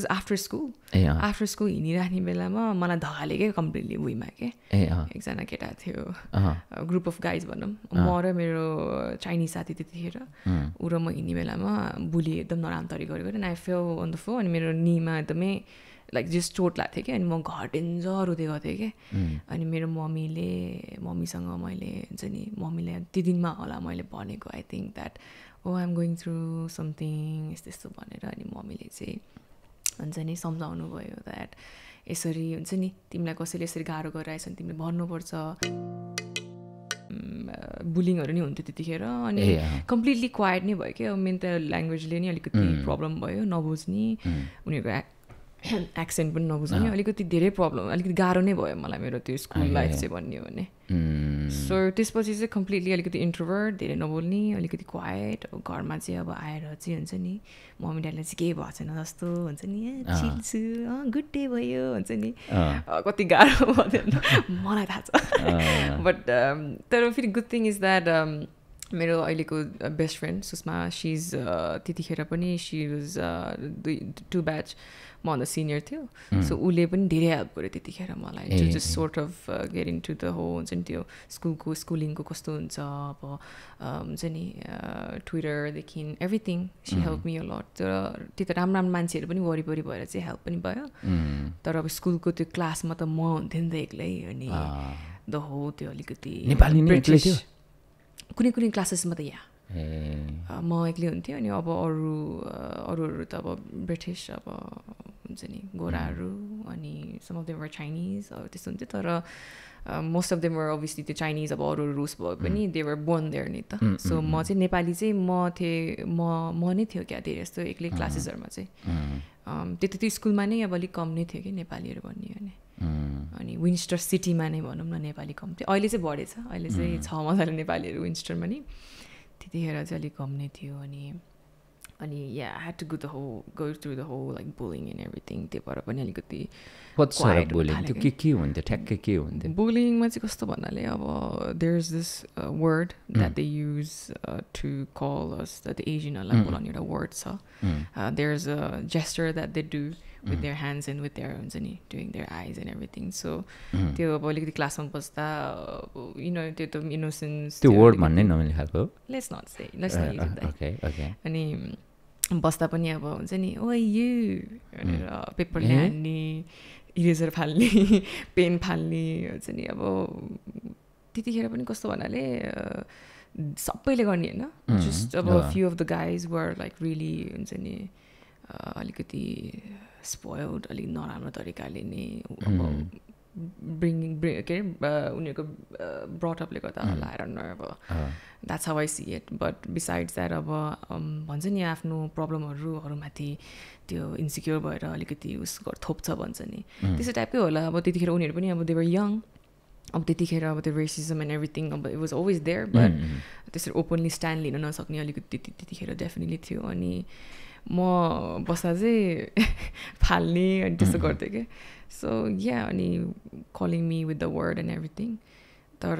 After school after school हिँडिराख्ने बेलामा मलाई धगाले क्या कम्प्लिटली भुइँमा के एकजना केटा थियो ग्रुप अफ गाइज भनौँ म र मेरो चाइनिज साथी त्यतिखेर ऊ र म हिँड्ने बेलामा बुली एकदम नराम्रो गरेको and I fell on the floor अनि मेरो निमा एकदमै लाइक जस्ट चोट लाग्थ्यो कि अनि म घर डेन्जर हुँदै गएको थिएँ कि अनि मेरो मम्मीले मम्मीसँग मैले हुन्छ नि मम्मीले त्यो दिनमा होला मैले भनेको I think that oh I'm going through something यस्तो यस्तो भनेर अनि मम्मीले चाहिँ हुन्छ नि सम्झाउनु भयो द्याट यसरी हुन्छ नि तिमीलाई कसैले यसरी गाह्रो गरिरहेछ भने तिमीले भन्नुपर्छ। बुलिङहरू नि हुन्थ्यो त्यतिखेर अनि कम्प्लिटली क्वाइट नै भयो क्या। मेन त ल्याङ्ग्वेजले नि अलिकति प्रब्लम भयो नबुझ्ने। उनीहरूको एक्सेन्ट पनि नबुझ्ने अलिकति धेरै प्रब्लम अलिकति गाह्रो नै भयो मलाई मेरो त्यो स्कुल लाइफ। चाहिँ भन्ने हो भने सो त्यसपछि चाहिँ कम्प्लिटली अलिकति इन्ट्रोभर्ट धेरै नबोल्ने अलिकति क्वाइट अब घरमा चाहिँ अब आएर चाहिँ हुन्छ नि मम्मी ड्याडीलाई चाहिँ केही भएको छैन जस्तो हुन्छ नि ए, chill छु गुड डे भयो हुन्छ नि। कति गाह्रो भयो। मलाई थाहा छ। बट तर फेरि गुड थिङ इज द्याट मेरो अहिलेको best friend Sushma she is त्यतिखेर पनि सी वाज दुई टु ब्याच मभन्दा सिनियर थियो। सो उसले पनि धेरै हेल्प गर्यो त्यतिखेर मलाई to just sort of getting to the हो हुन्छ नि त्यो स्कुलको स्कुलिङको कस्तो हुन्छ अब हुन्छ नि ट्विटरदेखि everything she help me lot तर त्यो त राम्रो राम्रो मान्छेहरू पनि वरिपरि भएर चाहिँ हेल्प पनि भयो। उम्, तर अब स्कुलको त्यो क्लासमा त म हुन्थेँ नि त एक्लै अनि द हो त्यो अलिकति नेपाली ब्रिटिस-? कुनै कुनै क्लासेसमा त यहाँ म एक्लै हुन्थेँ अनि अब अरू अरूहरू त अब ब्रिटिस अब हुन्छ नि गोराहरू अनि some of them were Chinese अब त्यस्तो हुन्थ्यो। तर most of them were obviously त्यो चाइनिज अब अरू रुस भयो पनि दे वर बोर्न देयर नि त। सो म चाहिँ नेपाली चाहिँ म थिएँ म म नै थियो क्या धेरै जस्तो एक्लै क्लासेसहरूमा चाहिँ। त्यति त्यो स्कुलमा नै अब अलिक कम नै थियो कि नेपालीहरू भन्ने हो भने। उम्, अनि विन्स्टर सिटीमा नै भनौँ न नेपाली कम थियो। अहिले चाहिँ बढेछ अहिले चाहिँ छ मजाले नेपालीहरू विन्स्टरमा नि। त्यतिखेर चाहिँ अलिक कम नै थियो अनि अनि yeah had to go the हो गो थ्रु द हो लाइक बुलिङ एन्ड एभ्रिथिङ त्यो भएर पनि अलिकति त्यो के के हुन्थ्यो ठ्याक्कै के हुन्थ्यो बुलिङमा चाहिँ कस्तो भन्नाले अब there is this word that they use to call us the एजियनहरूलाई बोलाउने एउटा वर्ड छ there is a gesture that they do with their hands and with their हुन्छ नि doing their eyes and everything so त्यो अब अलिकति क्लासमा बस्दा यु नो त्यो त इनोसेन्स त्यो वर्ड भन्नै नमिल्ने खालको? Let's not say let's not अनि बस्दा पनि अब हुन्छ नि ओ यु भनेर पेपरले? हान्ने इरेजर फाल्ने पेन फाल्ने हुन्छ नि अब त्यतिखेर पनि कस्तो भन्नाले सबैले गर्ने होइन जस्ट अब। Few of the guys were like really हुन्छ नि अलिकति स्पोइल्ड अलिक नराम्रो तरिकाले नै अब ब्रिङ के अरे उनीहरूको ब्रटअपले गर्दा होला आएर अब अँ, that's how I see it but besides that अब um, भन्छ नि आफ्नो प्रब्लमहरूहरूमाथि त्यो इन्सिक्योर भएर अलिकति उस थोप्छ भन्छ नि। त्यस्तो टाइपकै होला। अब त्यतिखेर उनीहरू पनि अब देवर यङ अब त्यतिखेर अब त्यो रेसिजम एन्ड एभ्रिथिङ अब it was always there but त्यसरी ओपनली स्ट्यान्ड लिन नसक्ने अलिकति त्यति त्यतिखेर डेफिनेटली थियो। अनि म बस्दा चाहिँ फाल्ने अनि त्यस्तो गर्थेँ कि सो या अनि calling me with the word and everything तर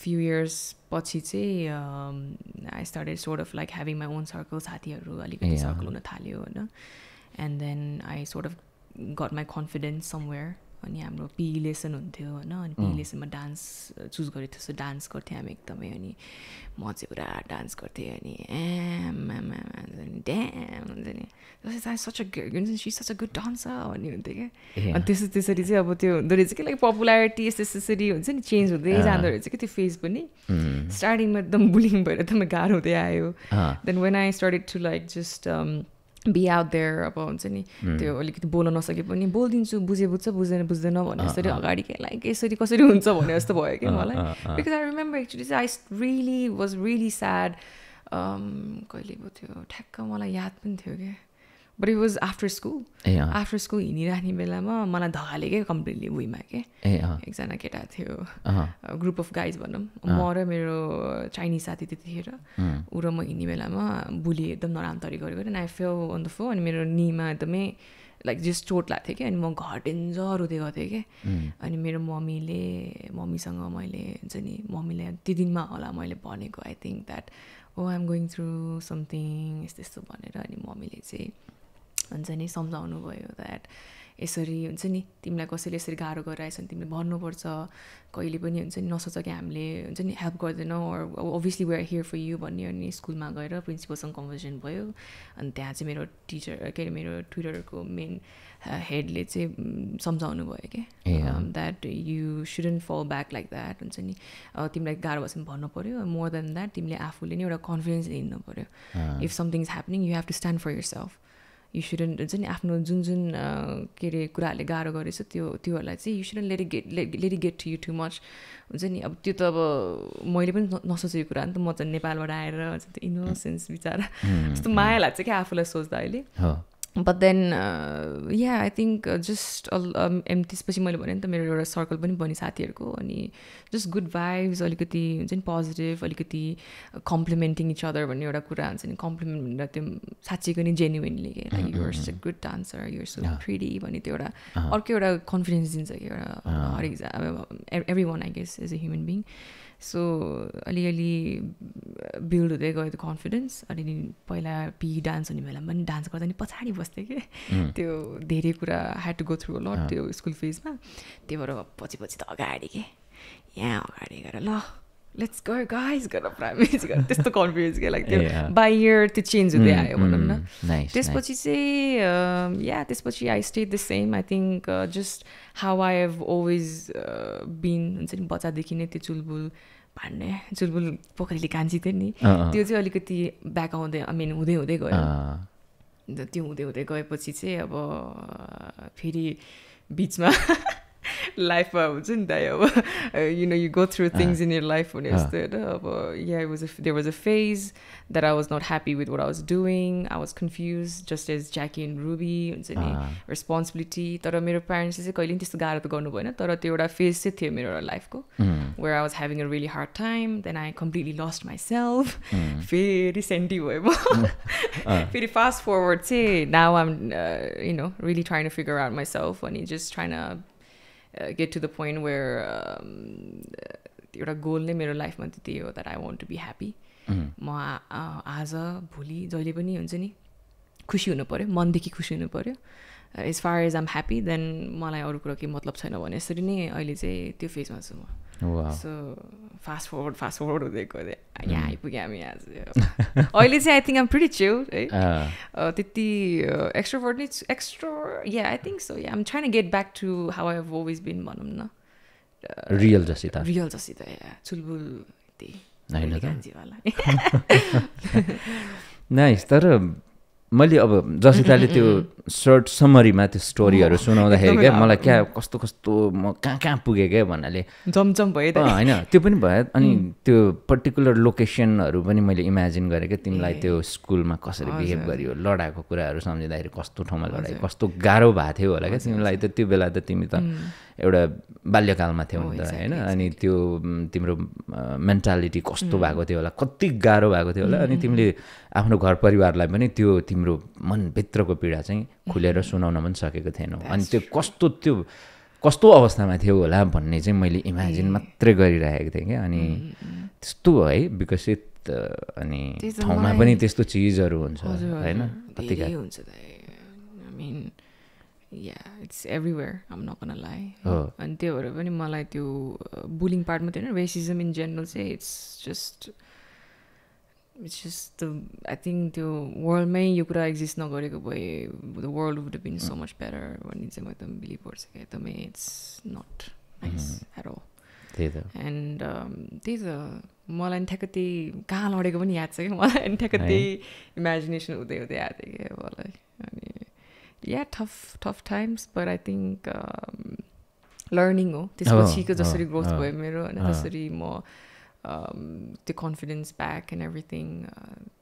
फ्यु इयर्स पछि चाहिँ I started sort of like having my own circle साथीहरू अलिकति. सर्कल हुन थाल्यो होइन। And then I sort of got my confidence somewhere अनि हाम्रो पिई लेसन हुन्थ्यो होइन? अनि पिई लेसनमा डान्स चुज गरेको थियो सो डान्स गर्थेँ हामी एकदमै अनि म चाहिँ पुरा डान्स गर्थेँ अनि एम एम एम अनि ड्याम हुन्छ नि। सच अ नि सच अ गुड डान्सर भन्ने हुन्थ्यो क्या। अनि त्यसो त्यसरी चाहिँ अब त्यो हुँदो रहेछ कि लाइक पपुलारिटी यस्तो यसरी हुन्छ नि चेन्ज हुँदै जाँदो रहेछ कि त्यो फेज पनि। स्टार्टिङमा एकदम बुलिङ भएर एकदमै गाह्रो हुँदै आयो। Then when I started to like just be out there अब हुन्छ नि त्यो अलिकति बोल्न नसके पनि बोलिदिन्छु बुझे बुझ्छ बुझ्दैन बुझ्दैन भने जसरी अगाडि के लाइक यसरी कसरी हुन्छ भने जस्तो भयो कि मलाई। बिकज आई रिमेम्बर एक्चुली चाहिँ I really was really sad कहिले पो थियो ठ्याक्क मलाई याद पनि थियो क्या but it was after school after school हिँडिराख्ने बेलामा मलाई धगाले क्या कम्प्लिटली भुइँमा के एकजना केटा थियो ग्रुप अफ गाइज भनौँ म र मेरो चाइनिज साथी त्यतिखेर ऊ र म हिँड्ने बेलामा बुली एकदम नराम्रो गरेको and I fell on the floor अनि मेरो निमा एकदमै लाइक जस्ट चोट लाग्थ्यो कि अनि म घर डेन्जर हुँदै गएको थिएँ कि अनि मेरो मम्मीले मम्मीसँग मैले हुन्छ नि मम्मीले त्यो दिनमा होला मैले भनेको I think that oh I'm going through something यस्तो यस्तो भनेर अनि मम्मीले चाहिँ भन्छ नि सम्झाउनु भयो द्याट यसरी हुन्छ नि तिमीलाई कसैले यसरी गाह्रो गरिरहेछ भने तिमीले भन्नुपर्छ। कहिले पनि हुन्छ नि नसोच कि हामीले हुन्छ नि हेल्प गर्दैनौँ obviously we are here for you भन्ने अनि स्कुलमा गएर प्रिन्सिपलसँग कन्भर्सेसन भयो। अनि त्यहाँ चाहिँ मेरो टिचर के अरे मेरो ट्विटरको मेन हेडले चाहिँ सम्झाउनु भयो कि? That you shouldn't fall back like that हुन्छ नि। तिमीलाई गाह्रो भएछ भने भन्नु पऱ्यो मोर देन द्याट तिमीले आफूले नै एउटा कन्फिडेन्स हिँड्नु पऱ्यो if something is happening you have to stand for yourself you shouldn't हुन्छ नि आफ्नो जुन जुन के अरे कुराहरूले गाह्रो गरेछ त्यो त्योहरूलाई चाहिँ you shouldn't let get let get to you too much हुन्छ नि। अब त्यो त अब मैले पनि नसोचेको कुरा नि त म चाहिँ नेपालबाट आएर इनोसेन्स बिचरा। यस्तो माया लाग्छ क्या आफूलाई सोच्दा अहिले। But then yeah I think just um त्यसपछि मैले भने नि त मेरो एउटा सर्कल पनि बन्यो साथीहरूको अनि जस्ट गुड भाइब्स अलिकति हुन्छ नि पोजिटिभ अलिकति कम्प्लिमेन्टिङ इच अदर भन्ने एउटा कुरा हुन्छ नि कम्प्लिमेन्ट भनेर त्यो साँच्चैको नि जेन्युनली के like you're a good dancer you're so pretty भन्ने त्यो एउटा अर्को एउटा कन्फिडेन्स दिन्छ कि एउटा हरेक everyone I guess as a human being so अलिअलि बिल्ड हुँदै गयो त्यो कन्फिडेन्स अनि पहिला पी डान्स हुने बेलामा पनि डान्स गर्दा नि पछाडि बस्थेँ कि। त्यो धेरै कुरा had to go through lot त्यो स्कुल फेजमा त्यही भएर पछि पछि त अगाडि के? यहाँ अगाडि गएर ल। लेट्स गर गाइज गरेर प्राइमेज गरेर त्यस्तो कन्फिडेन्स के लाइक त्यो Yeah. बाई इयर त्यो चेन्ज हुँदै आयो भनौँ न त्यसपछि चाहिँ या त्यसपछि I stay the same I think just how I have always been हुन्छ नि बच्चादेखि नै त्यो चुलबुल भान्ने चुलबुल पोखरीले कान्छी थियो नि त्यो चाहिँ अलिकति ब्याक आउँदै आई मिन हुँदै हुँदै गयो त्यो हुँदै हुँदै गएपछि चाहिँ अब फेरि बिचमा लाइफमा हुन्छ नि त अब you know you go through things in your life भने जस्तो होइन अब yeah was there was a phase that I was not happy with what I was doing I was confuse just as Jackie and Ruby हुन्छ नि responsibility तर मेरो प्यारेन्ट्सले चाहिँ कहिले पनि त्यस्तो गाह्रो त गर्नु भएन तर त्यो एउटा फेज चाहिँ थियो मेरो एउटा लाइफको where I was having a really hard time. Then I completely lost myself. Very senti भयो म फेरि फास्ट फरवर्ड चाहिँ now um you know really trying to figure out myself अनि just trying get to the point where एउटा goal नै मेरो लाइफमा चाहिँ त्यही हो that I want to be happy म आज भोलि जहिले पनि हुन्छ नि खुसी हुनु पऱ्यो मनदेखि खुसी हुनु पऱ्यो as far as I'm happy then मलाई अरू कुरो केही मतलब छैन भने यसरी नै अहिले चाहिँ त्यो फेजमा छु म। So fast forward fast forward हुँदै गयो यहाँ आइपुग्यो हामी आज अहिले चाहिँ आई थिङ्क आम प्रिटी च्यु है त्यति एक्स्ट्रोभर्ट नै extro yeah I think so yeah I'm trying get back to how I have always been भनौँ न रियल जस्तै रियल जस्तै चुलबुल त्यही नाइस तर मैले अब जसिताले त्यो सर्ट समरीमा त्यो स्टोरीहरू सुनाउँदाखेरि क्या मलाई क्या कस्तो कस्तो म कहाँ कहाँ पुगेँ क्या भन्नाले। जमजम भयो होइन। त्यो पनि भयो। अनि त्यो पर्टिकुलर लोकेसनहरू पनि मैले इमेजिन गरेँ क्या तिमीलाई त्यो स्कुलमा कसरी बिहेभ गरियो लडाएको कुराहरू सम्झिँदाखेरि कस्तो ठाउँमा लडायो कस्तो गाह्रो भएको थियो होला क्या तिमीलाई त त्यो बेला त तिमी त एउटा बाल्यकालमा थियौ नि त होइन। अनि त्यो तिम्रो मेन्टालिटी कस्तो भएको थियो होला कति गाह्रो भएको थियो होला। अनि तिमीले आफ्नो घर परिवारलाई पनि त्यो तिम्रो मनभित्रको पीडा चाहिँ खुलेर सुनाउन पनि सकेको थिएनौ। अनि त्यो कस्तो त्यो कस्तो अवस्थामा थियो होला भन्ने चाहिँ मैले इमेजिन मात्रै गरिरहेको थिएँ क्या। अनि त्यस्तो हो विकसित अनि ठाउँमा पनि त्यस्तो चिजहरू हुन्छ होइन? हुन्छ या इट्स एभ्रिवेयर आम नकन हो। अनि त्यो भएर पनि मलाई त्यो बुलिङ पार्ट मात्रै होइन रेसिजम इन जेनरल चाहिँ it's just it's just the I think त्यो वर्ल्डमै यो कुरा एक्जिस्ट नगरेको भए the world would been so much better भन्ने चाहिँ म एकदम बिलिभ गर्छु क्या एकदमै it's not nice at all त्यही त एन्ड त्यही त मलाई नि ठ्याक्क त्यही कहाँ लडेको पनि याद छ क्या? मलाई नि ठ्याक्क त्यही इमेजिनेसन हुँदै हुँदै आएको थियो क्या? मलाई अनि yeah tough tough times but I think learning हो। त्यसपछिको जसरी ग्रोथ भयो मेरो होइन हो। जसरी म त्यो कन्फिडेन्स ब्याक एन्ड एभ्रिथिङ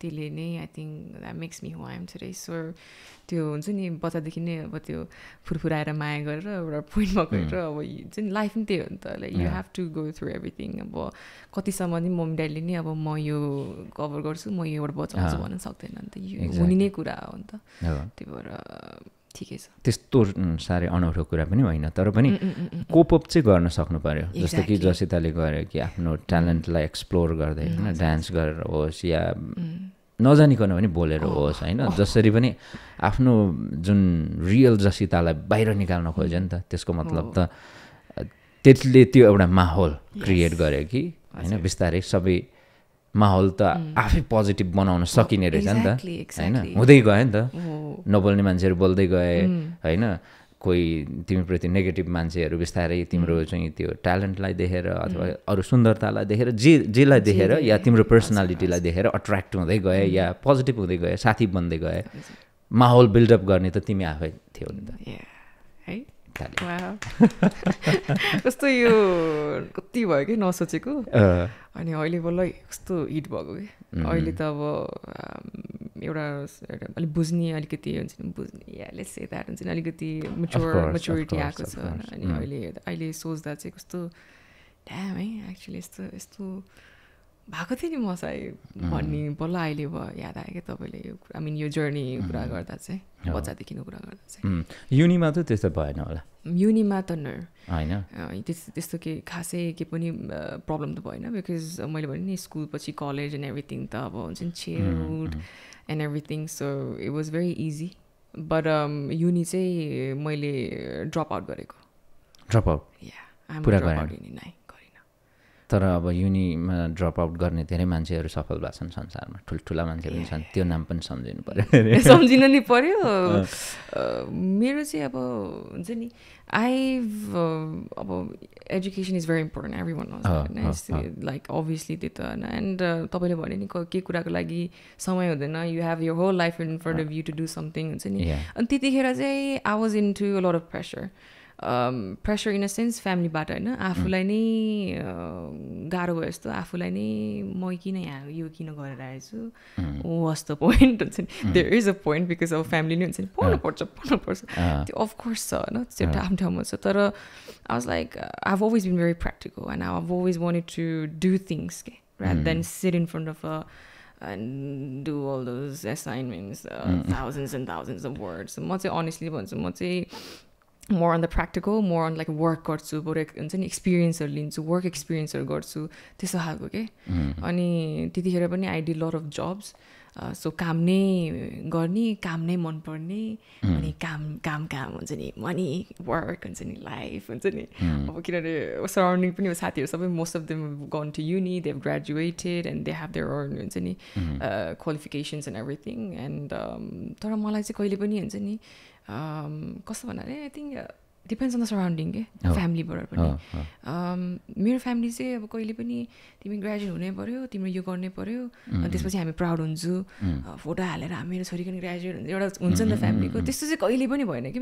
त्यसले नै I think that makes me who I'm today so त्यो हुन्छ नि बच्चादेखि नै अब त्यो फुरफुराएर माया गरेर एउटा पोइन्टमा गएर अब हुन्छ नि लाइफ पनि त्यही हो नि त like you. Have to go through everything अब कतिसम्म नि मम्मी ड्याडीले नि अब म यो कभर गर्छु म यो एउटा बचाउँछु Ah. भन्न सक्दैन नि त यो. हुने नै कुरा हो नि त। त्यही भएर ठिकै छ। त्यस्तो साह्रै अनौठो कुरा पनि होइन तर पनि कोपअप चाहिँ गर्न सक्नु पर्यो। जस्तो कि. जसिताले गर्यो कि आफ्नो ट्यालेन्टलाई एक्सप्लोर गर्दै होइन डान्स गरेर होस् या नजानिकन पनि बोलेर होस् होइन जसरी पनि आफ्नो जुन रियल जसितालाई बाहिर निकाल्न खोज्यो नि त त्यसको मतलब त त्यसले त्यो एउटा माहौल क्रिएट गर्यो कि होइन बिस्तारै सबै माहौल त आफै पोजिटिभ बनाउन सकिने रहेछ नि त होइन? हुँदै गयो नि त। नबोल्ने मान्छेहरू बोल्दै गए होइन? कोही तिमीप्रति नेगेटिभ मान्छेहरू बिस्तारै तिम्रो चाहिँ त्यो ट्यालेन्टलाई देखेर अथवा अरू सुन्दरतालाई देखेर जे जेलाई देखेर या तिम्रो पर्सनालिटीलाई देखेर अट्र्याक्ट हुँदै गए या पोजिटिभ हुँदै गए साथी बन्दै गए माहौल बिल्डअप गर्ने त तिमी आफै थियौ नि त। कस्तो यो कति भयो कि नसोचेको अनि अहिले बल्ल कस्तो हिट भएको कि अहिले त अब एउटा अलिक बुझ्ने अलिकति हुन्छ नि बुझ्ने याले सेता हुन्छ नि अलिकति मेच्योर मेच्योरिटी आएको छ अनि अहिले अहिले सोच्दा चाहिँ कस्तो ड्याम है एक्चुली यस्तो यस्तो भएको थियो नि मसाई भन्ने बल्ल अहिले भयो याद आयो क्या तपाईँले यो आई मिन यो जर्नी कुरा गर्दा चाहिँ बच्चादेखिको कुरा गर्दा चाहिँ। युनिमा त त्यस्तो भएन होला। युनिमा त न। होइन। त्यस्तो त्यस्तो के खासै के पनि प्रब्लम त भएन बिकज मैले भने नि स्कुल पछि कलेज एन्ड एभ्रिथिङ त अब हुन्छ नि childhood and everything so it was very easy but uni चाहिँ मैले ड्रप आउट गरेको। ड्रप आउट या पुरा गरेँ तर अब युनिमा ड्रप आउट गर्ने धेरै मान्छेहरू सफल भएको छन् संसारमा। ठुल्ठुला मान्छे पनि छन्। त्यो नाम पनि सम्झिनु पऱ्यो सम्झिनु नि पऱ्यो मेरो चाहिँ अब हुन्छ नि आई अब education is very important everyone like obviously त्यो त होइन। एन्ड तपाईँले भने नि के कुराको लागि समय हुँदैन। You have your whole life in front of you to do something हुन्छ नि। अनि त्यतिखेर चाहिँ I was in too lot of pressure pressure in a sense फ्यामिलीबाट होइन? आफूलाई नै गाह्रो भयो जस्तो आफूलाई नै म किन यहाँ? यो किन गरेर आएछु? वास द पोइन्ट हुन्छ नि। There is a point because अब फ्यामिली नै हुन्छ नि। पढ्नुपर्छ पढ्नुपर्छ त्यो अफकोर्स छ होइन? त्यो आफ्नो ठाउँमा छ। तर I was like I have always been very practical and I have always wanted to do things के rather than sit in front of a and do all those assignments, uh, mm. thousands and thousands of words. म चाहिँ honestly भन्छु म चाहिँ more on the practical more on like work गर्छु बरु हुन्छ नि एक्सपिरियन्सहरू लिन्छु वर्क एक्सपिरियन्सहरू गर्छु त्यस्तो खालको के? अनि त्यतिखेर पनि I did lot of jobs so काम नै गर्ने काम नै मनपर्ने अनि काम काम काम हुन्छ नि मनी वर्क हुन्छ नि लाइफ हुन्छ नि. अब किनभने सराउन्डिङ पनि साथीहरू सबै most of them gone to uni they have graduated and they have their earn हुन्छ नि क्वालिफिकेसन्स एन्ड एभ्रिथिङ एन्ड तर मलाई चाहिँ कहिले पनि हुन्छ नि कस्तो भन्नाले I think depends on the surrounding के फ्यामिलीबाट पनि। मेरो फ्यामिली चाहिँ अब कहिले पनि तिमी ग्रेजुएट हुनै पऱ्यो तिम्रो यो गर्नै पऱ्यो अनि त्यसपछि हामी प्राउड हुन्छु। फोटो हालेर मेरो छोरी पनि ग्रेजुएट हुन्छ। एउटा हुन्छ नि त फ्यामिलीको त्यस्तो चाहिँ कहिले पनि भएन कि